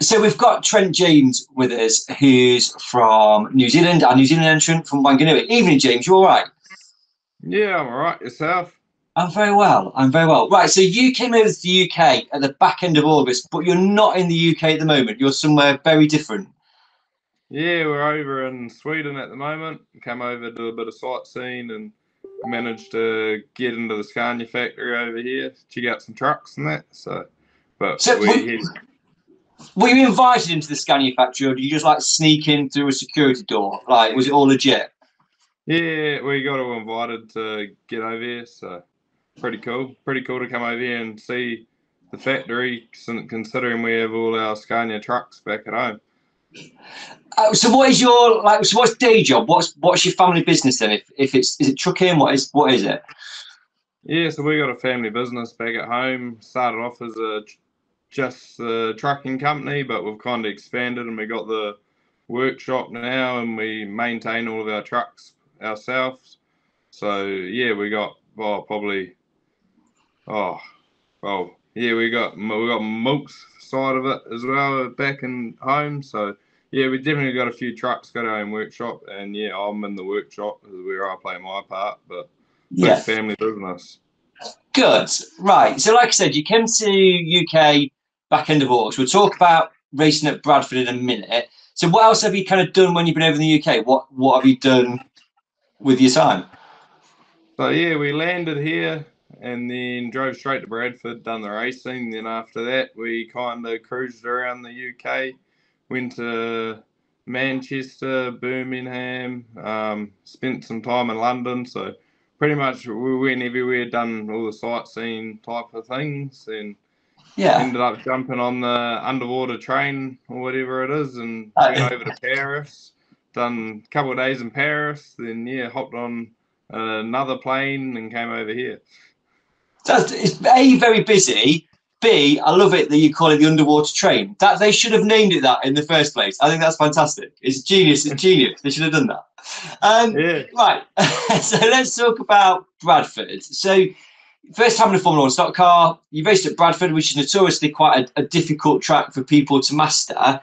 So we've got Trent James with us, who's from New Zealand, our New Zealand entrant from Wanganui. Evening, James. You all right? Yeah, I'm all right. Yourself? I'm very well. I'm very well. Right. So you came over to the UK at the back end of August, but you're not in the UK at the moment. You're somewhere very different. Yeah, we're over in Sweden at the moment. Come over, do a bit of sightseeing, and managed to get into the Scania factory over here, check out some trucks and that. So, but So we Were you invited into the Scania factory, or did you just like sneak in through a security door? Like, was it all legit? yeah, we got all invited to get over here. So, pretty cool. Pretty cool to come over here and see the factory, considering we have all our Scania trucks back at home. Uh, so what is your like? So what's day job? What's what's your family business then? If if it's is it trucking? What is what is it? Yeah, so we got a family business back at home. Started off as a just a trucking company, but we've kind of expanded and we got the workshop now, and we maintain all of our trucks ourselves. So yeah, we got well probably oh well yeah we got we got Mook's side of it as well back in home. So yeah, we definitely got a few trucks, got our own workshop, and yeah, I'm in the workshop is where I play my part, but Yeah, family business. good. Right. So like I said, you came to UK back end of August. We'll talk about racing at Bradford in a minute. So what else have you kind of done when you've been over in the UK? What what have you done with your time? So yeah, we landed here and then drove straight to Bradford, done the racing. Then after that, we kind of cruised around the UK, went to Manchester, Birmingham, um, spent some time in London. So pretty much we went everywhere, done all the sightseeing type of things, and Yeah. ended up jumping on the underwater train or whatever it is, and Uh, went over to Paris. Done a couple of days in Paris, then yeah, hopped on another plane and came over here. So it's it's a very busy. B, I love it that you call it the underwater train. That they should have named it that in the first place. I think that's fantastic. It's genius. It's genius. They should have done that. Um, Yeah, Right. so let's talk about Bradford. So first time in a Formula One stock car, you raced at Bradford, which is notoriously quite a, a difficult track for people to master.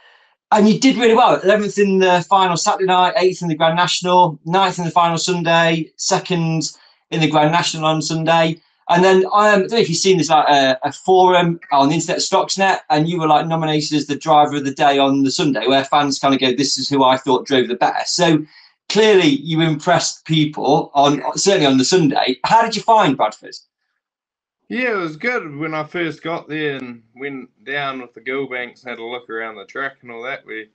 And you did really well. 11th in the final Saturday night, 8th in the Grand National, 9th in the final Sunday, 2nd in the Grand National on Sunday. And then um, I don't know if you've seen this like a, a forum on the internet Stoxnet, and you were like nominated as the driver of the day on the Sunday, where fans kind of go, "This is who I thought drove the best." So clearly, you impressed people on certainly on the Sunday. How did you find Bradford? Yeah, it was good when I first got there and went down with the Gilbanks, had a look around the track and all that. We,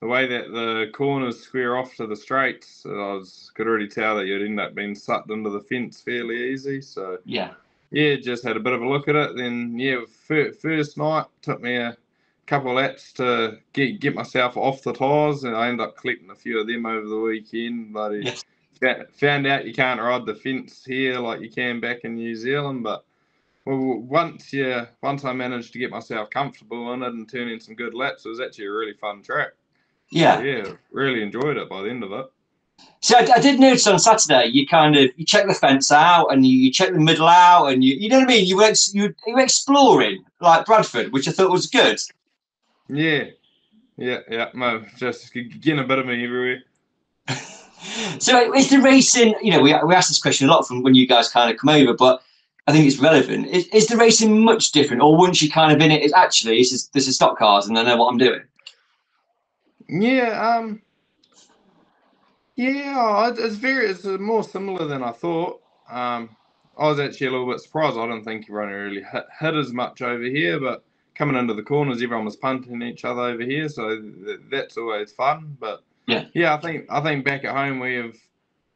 the way that the corners square off to the straights, uh, I was could already tell that you'd end up being sucked into the fence fairly easy. So Yeah, yeah, just had a bit of a look at it. Then yeah, fir- first night took me a couple of laps to get get myself off the tyres, and I ended up collecting a few of them over the weekend. Bloody Yes. found out you can't ride the fence here like you can back in New Zealand, but well, once yeah, once I managed to get myself comfortable in it and turn in some good laps, it was actually a really fun track. yeah. yeah, really enjoyed it by the end of it. So I, I did notice on Saturday you kind of you check the fence out and you, you check the middle out and you you know what I mean. You were ex, you, you were exploring like Bradford, which I thought was good. Yeah, yeah, yeah. No, just getting a bit of me everywhere. So is the racing? You know, we we asked this question a lot from when you guys kind of come over, but I think it's relevant. Is, is the racing much different, or once you kind of in it, it, is actually this is this is stock cars and I know what I'm doing? Yeah, um, yeah, it's very, it's more similar than I thought. Um, I was actually a little bit surprised. I didn't think everyone really hit, hit as much over here, but coming into the corners, everyone was punting each other over here, so th- that's always fun. But Yeah. yeah, I think I think back at home we have,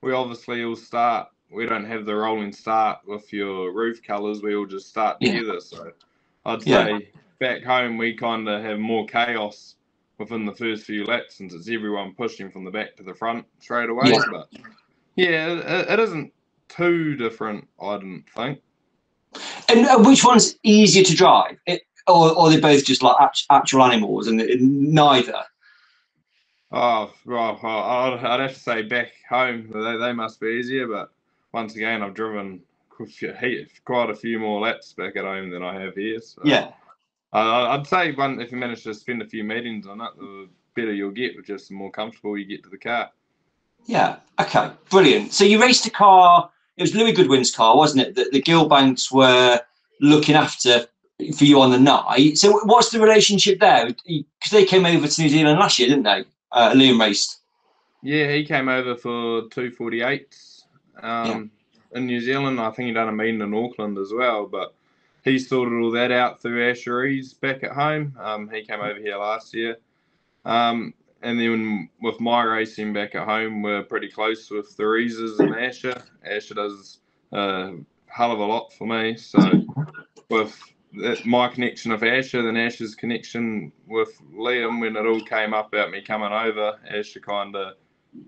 we obviously all start. We don't have the rolling start with your roof colours. We all just start Yeah. together. So I'd Yeah. say back home we kind of have more chaos within the first few laps since it's everyone pushing from the back to the front straight away. Yeah. But yeah, it, it isn't too different, I didn't think. And uh, which one's easier to drive, it, or or they're both just like act, actual animals, and it- neither? Oh, well, I'd, I'd have to say back home, they, they must be easier. But once again, I've driven qu- few- he- quite a few more laps back at home than I have here. So. Yeah. I I'd say one if you manage to spend a few meetings on it, the better you'll get, just the more comfortable you get to the car. Yeah. Okay. Brilliant. So you raced a car. It was Louis Goodwin's car, wasn't it? That the Gilbanks were looking after for you on the night. So what's the relationship there? Because they came over to New Zealand last year, didn't they? Uh, Liam raced. Yeah, he came over for two forty eights um, yeah. in New Zealand. I think he done a meeting in Auckland as well, but he sorted all that out through Asher Rees back at home. Um, he came over here last year. Um, and then with my racing back at home, we're pretty close with the Reeses and Asher. Asher does a hell of a lot for me. So with my connection with Asher, then Asher's connection with Liam, when it all came up about me coming over, Asher kind of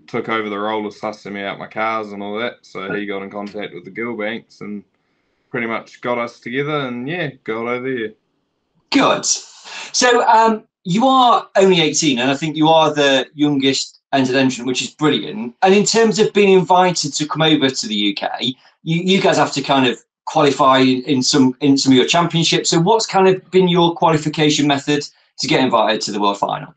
took over the role of sussing me out my cars and all that. So he got in contact with the Gilbanks and pretty much got us together and yeah, got over here. Good. So um, you are only 18, and I think you are the youngest entered entrant, which is brilliant. And in terms of being invited to come over to the UK, you, you guys have to kind of qualify in some in some of your championships. So what's kind of been your qualification method to get invited to the world final?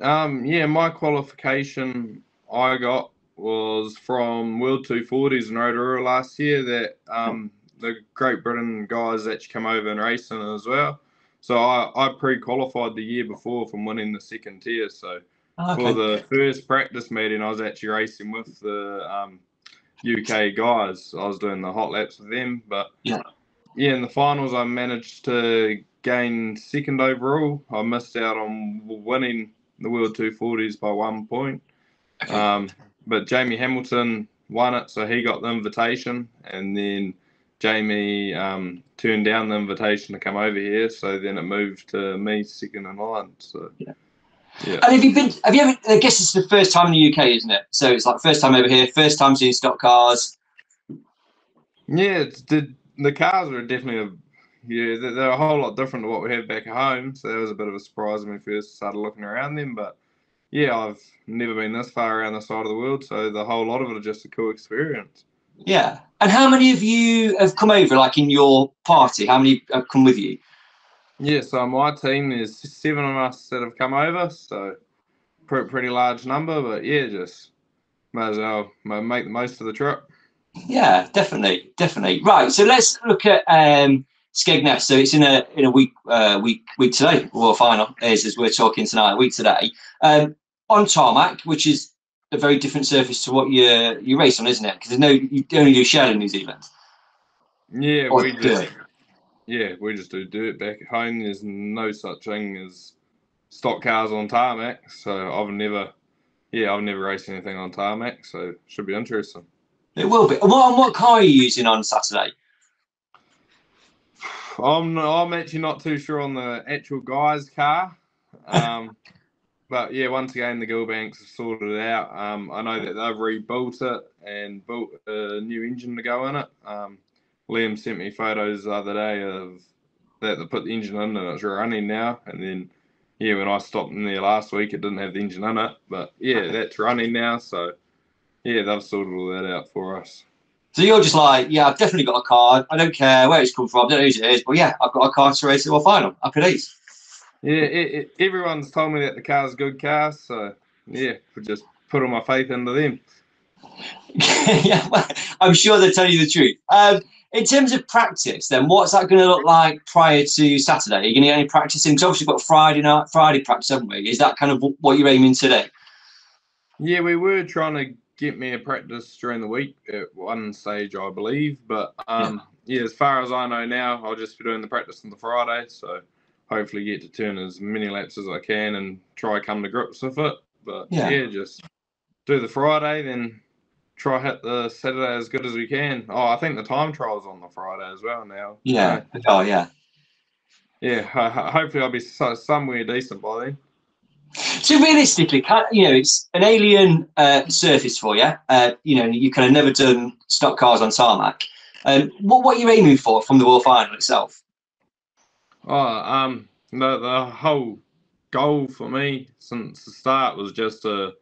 Um, yeah, my qualification I got was from World 240s in Rotorua last year. That um, the Great Britain guys actually come over and racing as well. So I, I pre-qualified the year before from winning the second tier. So okay. for the first practice meeting, I was actually racing with the um, UK guys. I was doing the hot laps with them, but yeah, yeah. In the finals, I managed to gain second overall. I missed out on winning the World 240s by one point. Okay. Um, but Jamie Hamilton won it, so he got the invitation, and then Jamie um, turned down the invitation to come over here, so then it moved to me second in line. So yeah. Yeah. And have you been? Have you ever? I guess it's the first time in the UK, isn't it? So it's like first time over here, first time seeing stock cars. Yeah, it's the the cars are definitely a yeah they're, they're, a whole lot different to what we have back at home. So that was a bit of a surprise when we first started looking around them. But yeah, I've never been this far around the side of the world, so the whole lot of it is just a cool experience. Yeah. And how many of you have come over, like in your party? How many have come with you? Yeah, so my team is seven of us that have come over, so pretty, pretty large number, but yeah, just might as well make the most of the trip. Yeah, definitely, definitely. Right, so let's look at um, Skegness. So it's in a in a week uh, week week today, or final is as we're talking tonight, a week today. Um, on tarmac, which is a very different surface to what you you race on, isn't it? Because there's no, you only do shale in New Zealand. Yeah, or we just yeah we just do do it back at home. There's no such thing as stock cars on tarmac, so I've never yeah I've never raced anything on tarmac, so should be interesting. It will be. What what car are you using on Saturday? I'm I'm actually not too sure on the actual guy's car. Um, but yeah, once again, the Gilbanks have sorted it out. Um, I know that they've rebuilt it and built a new engine to go in it. Um, Liam sent me photos the other day of that they put the engine in and it's running now. And then, yeah, when I stopped in there last week, it didn't have the engine in it. But yeah, that's running now. So yeah, they've sorted all that out for us. So you're just like, yeah, I've definitely got a card. I don't care where it's come from. I don't know who it is, but yeah, I've got a car to race it or final. Happy days. Yeah, it, it, everyone's told me that the car's a good car, so yeah, just put all my faith into them. yeah, well, I'm sure they'll tell you the truth. Um, in terms of practice, then what's that going to look like prior to Saturday? Are you going to get any practicing? Because obviously, we've got Friday night, Friday practice, haven't we? Is that kind of what you're aiming today? Yeah, we were trying to get me a practice during the week at one stage, I believe. But um, yeah. yeah, as far as I know now, I'll just be doing the practice on the Friday. So hopefully get to turn as many laps as I can and try come to grips with it. But yeah, yeah just do the Friday, then try hit the Saturday as good as we can. Oh, I think the time trial's on the Friday as well now. Yeah. So, oh, yeah. Yeah. hopefully, I'll be somewhere decent by then. So realistically, you know, it's an alien uh, surface for you. Uh, you know, you kind of never done stock cars on tarmac. Um, what what are you aiming for from the World Final itself? Oh, um, the the whole goal for me since the start was just to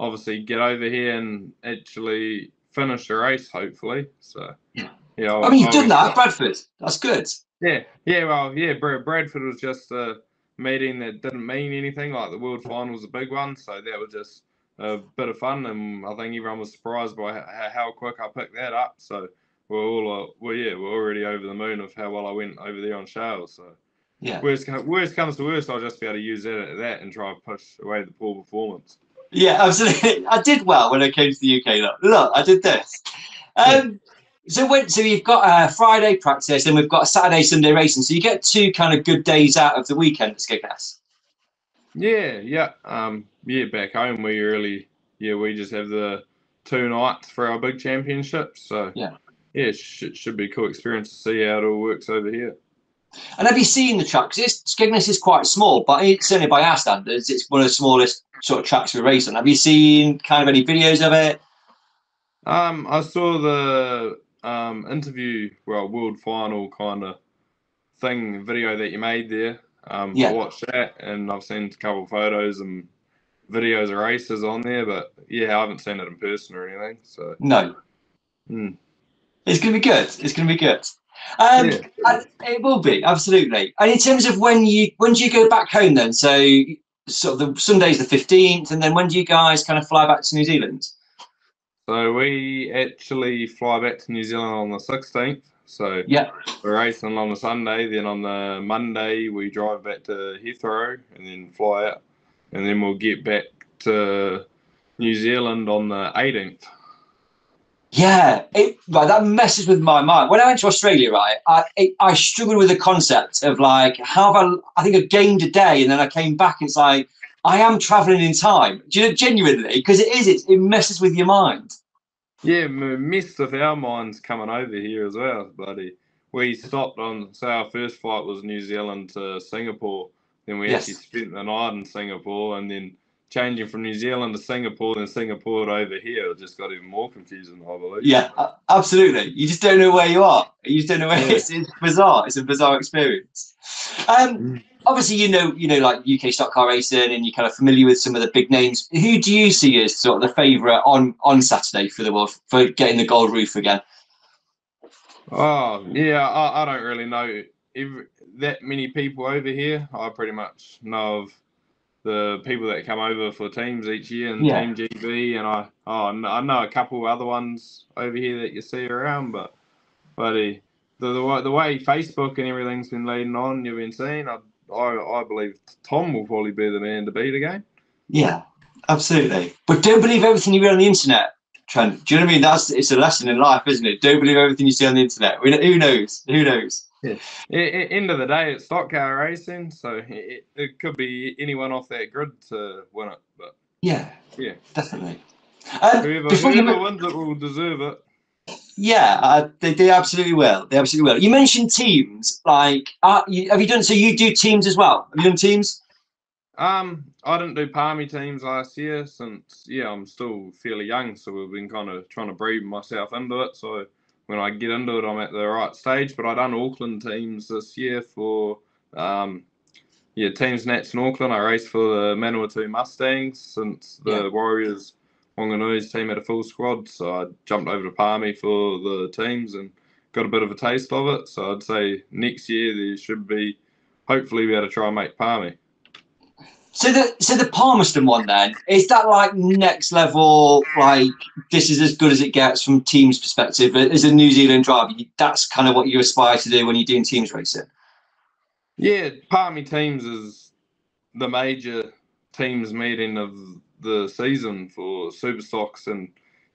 obviously get over here and actually finish the race, hopefully. So, Yeah, I mean, you've done that at Bradford. That's good. Yeah, yeah, well, yeah, Bra- Bradford was just a meeting that didn't mean anything. Like the World Final was a big one, so that was just a bit of fun, and I think everyone was surprised by how, how quick I picked that up. So we're all, uh, well, yeah, we're already over the moon of how well I went over there on Shales. So Yeah. worst, worst comes to worst, I'll just be able to use that, that and try and push away the poor performance. Yeah, absolutely. I did well when I came to the UK. Look, look I did this. Um, so when so you've got a Friday practice and we've got a Saturday, Sunday racing. So you get two kind of good days out of the weekend at Skegness. Yeah, yeah, um, yeah. Back home, we really, yeah, we just have the two nights for our big championships. So Yeah. yeah, it should, should be a cool experience to see how it all works over here. And have you seen the track? 'Cause it's, Skegness is quite small, but it's certainly by our standards, it's one of the smallest sort of tracks race on. Have you seen kind of any videos of it? Um, I saw the um interview, well, world final kind of thing video that you made there. Um, Yeah. I watched that, and I've seen a couple of photos and videos of races on there, but yeah, I haven't seen it in person or anything. So No. Hmm. It's going to be good. It's going to be good. Um, Yeah. and it will be absolutely. And in terms of when you when do you go back home then? So sort of the Sunday's the fifteenth, and then when do you guys kind of fly back to New Zealand? So we actually fly back to New Zealand on the 16th. So Yeah. we're racing on the Sunday. Then on the Monday, we drive back to Heathrow and then fly out. And then we'll get back to New Zealand on the 18th. Yeah, it, right, that messes with my mind. When I went to Australia, right, I it, I struggled with the concept of like how have I? I think I gained a day, and then I came back. And it's like I am traveling in time. Do you know genuinely? Because it is. It, it messes with your mind. Yeah, m- messed with our minds coming over here as well, buddy. We stopped on, so our first flight was New Zealand to Singapore. Then we Yes. actually spent the night in Singapore and then changing from New Zealand to Singapore, then Singapore to over here. It just got even more confusing, I believe. Yeah, absolutely. You just don't know where you are. You just don't know where Yeah. it's, it's bizarre. It's a bizarre experience. Um, Mm. Obviously, you know, you know, like UK stock car racing, and you're kind of familiar with some of the big names. Who do you see as sort of the favourite on on Saturday for the world for getting the gold roof again? Oh, yeah, I, I don't really know every, that many people over here. I pretty much know of the people that come over for teams each year and Yeah. Team GB, and I oh, I know a couple other ones over here that you see around, but but uh, the, the way the way Facebook and everything's been leading on, you've been seeing. I I, I believe Tom will probably be the man to beat again. Yeah, absolutely. But don't believe everything you read on the internet, Trent. Do you know what I mean? That's it's a lesson in life, isn't it? Don't believe everything you see on the internet. We, who knows? Who knows? E- e- end of the day, it's stock car racing, so it, it, it could be anyone off that grid to win it. But Yeah, Yeah. definitely. Um, whoever, before you whoever mo- wins it will deserve it. Yeah, uh, they, they absolutely will. They absolutely will. You mentioned teams. Like, uh, you, have you done? So you do teams as well? Have you done teams? Um, I didn't do Palmy teams last year since yeah, I'm still fairly young, so we've been kind of trying to breed myself into it. So when I get into it, I'm at the right stage. But I done Auckland teams this year for um, yeah, teams Nats in Auckland. I raced for the Manawatu Mustangs since the Yeah. Warriors Wanganui's team had a full squad. So I jumped over to Palmy for the teams and got a bit of a taste of it. So I'd say next year there should be hopefully be able to try and make Palmy. So the so the Palmerston one then is that like next level? Like this is as good as it gets from teams perspective. As a New Zealand driver, that's kind of what you aspire to do when you're doing teams racing. Yeah, Palmy teams is the major teams meeting of the season for super stocks and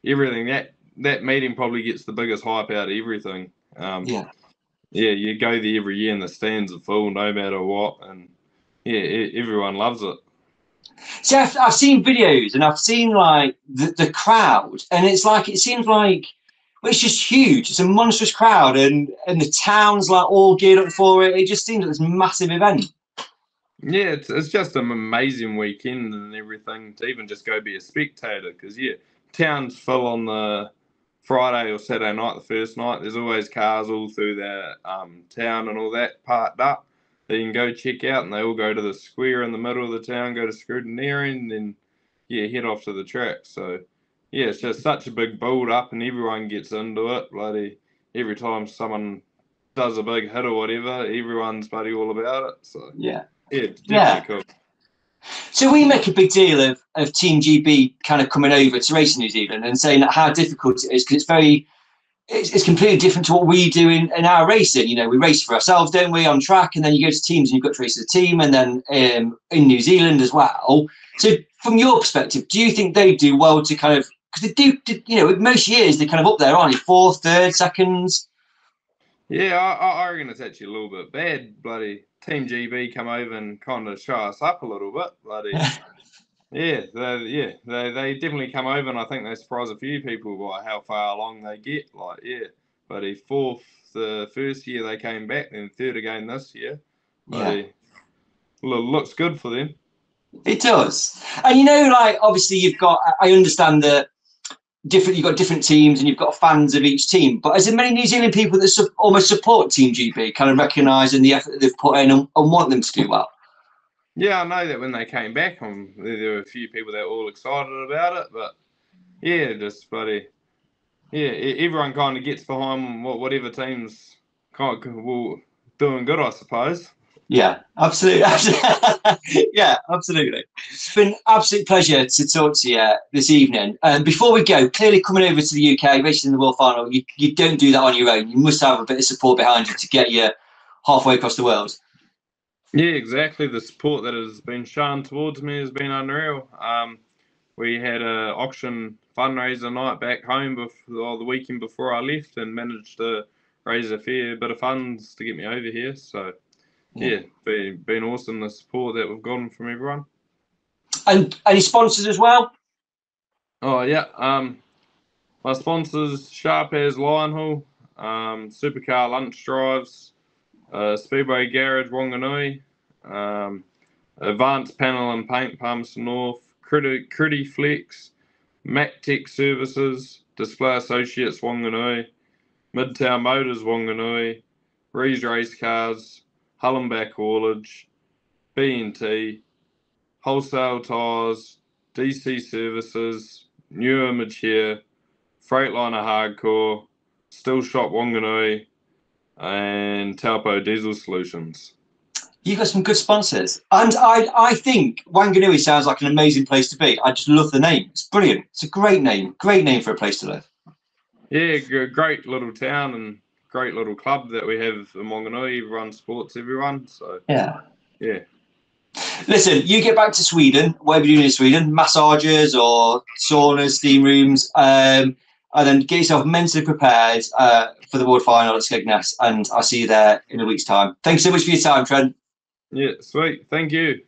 everything. That that meeting probably gets the biggest hype out of everything. Um, Yeah. yeah, you go there every year and the stands are full no matter what, and yeah, everyone loves it. See, I've, I've seen videos and I've seen like the, the crowd, and it's like it seems like well, it's just huge. It's a monstrous crowd, and and the town's like all geared up for it. It just seems like this massive event. Yeah, it's, it's just an amazing weekend and everything to even just go be a spectator because, yeah, town's full on the Friday or Saturday night, the first night. There's always cars all through the um, town and all that parked up that you can go check out and they all go to the square in the middle of the town, go to Scrutineering and then, yeah, head off to the track. So, yeah, it's just such a big build up and everyone gets into it. Bloody, every time someone does a big hit or whatever, everyone's bloody all about it. So Yeah. Yeah, Yeah. cool. So we make a big deal of, of Team GB kind of coming over to race in New Zealand and saying that how difficult it is because it's very, it's, it's completely different to what we do in, in our racing. You know, we race for ourselves, don't we, on track, and then you go to teams and you've got to race as a team, and then um, in New Zealand as well. So from your perspective, do you think they do well to kind of because they do, do- you know, most years they're kind of up there, aren't they? Fourth, third, seconds. Yeah, I, I I reckon it's actually a little bit bad. Bloody Team GB come over and kind of show us up a little bit. Bloody yeah, they, yeah, they they definitely come over, and I think they surprise a few people by how far along they get. Like yeah, bloody fourth the first year they came back, then third again this year. Yeah. Bloody lo- looks good for them. It does. And you know, like obviously you've got I understand that different you've got different teams and you've got fans of each team, but is there many New Zealand people that su- almost support Team GB, kind of recognising the effort that they've put in and, and want them to do well? Yeah, I know that when they came back, um, there, were a few people that were all excited about it, but yeah, just bloody, yeah, everyone kind of gets behind what whatever teams kind of doing good, I suppose. Yeah, absolutely. yeah, absolutely. It's been an absolute pleasure to talk to you this evening. Um, before we go, clearly coming over to the UK, racing in the World Final, you, you don't do that on your own. You must have a bit of support behind you to get you halfway across the world. Yeah, exactly. The support that has been shown towards me has been unreal. Um, we had a auction fundraiser night back home before the weekend before I left, and managed to raise a fair bit of funds to get me over here. So yeah, been been awesome the support that we've gotten from everyone. And any sponsors as well? Oh yeah. Um, my sponsors: Sharp as Lionel, um, Supercar Lunch Drives, uh, Speedway Garage Wanganui, um, Advanced Panel and Paint Pumps North, Critty, Critty Flex, MacTech Services, Display Associates Wanganui, Midtown Motors Wanganui, Rees Race Cars, Hullenback Haulage, B&T, Wholesale Tyres, DC Services, New Image here, Freightliner Hardcore, Still Shop Wanganui, and Taupo Diesel Solutions. You've got some good sponsors. And I, I think Wanganui sounds like an amazing place to be. I just love the name. It's brilliant. It's a great name. Great name for a place to live. Yeah, great little town and great little club that we have in Wanganui. Everyone supports everyone. So, Yeah. yeah. Listen, you get back to Sweden, whatever you're doing in Sweden, massages or saunas, steam rooms, um, and then get yourself mentally prepared uh, for the world final at Skegness. And I'll see you there in a week's time. Thanks so much for your time, Trent. Yeah, sweet. Thank you.